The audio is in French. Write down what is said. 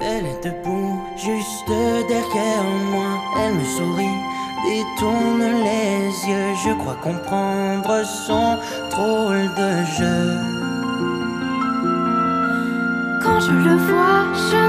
Elle est debout juste derrière moi. Elle me sourit, détourne les yeux. Je crois comprendre son drôle de jeu. Quand je le vois, je